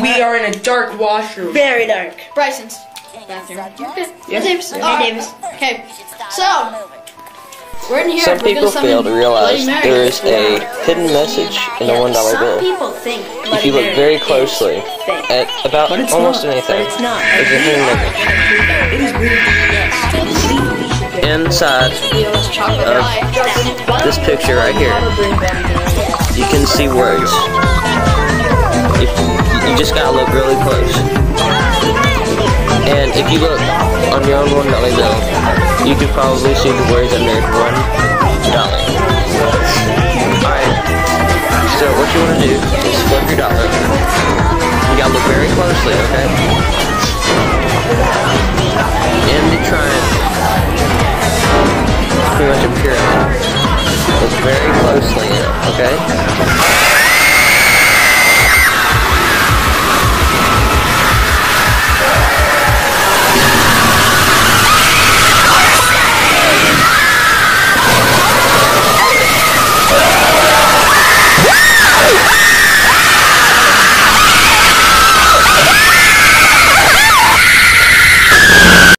We are in a dark washroom. Very dark. Bryson's bathroom. Okay. Yeah. Davis. Hey, Alright. Davis. Okay. So we're in here. Some people fail to realize there is a hidden message in a one dollar bill. people think If you look very closely at about it's almost not. anything, it's not. there's a hidden message. It is weird. Inside Leo's chocolate Uh, pie. this picture right here, you can see words. You just gotta look really close. And if you look on your own one dollar bill, you could probably see the words under one dollar. Alright, so what you wanna do is flip your dollar. You gotta look very closely, okay? In the triangle, pretty much a pyramid. Look very closely okay?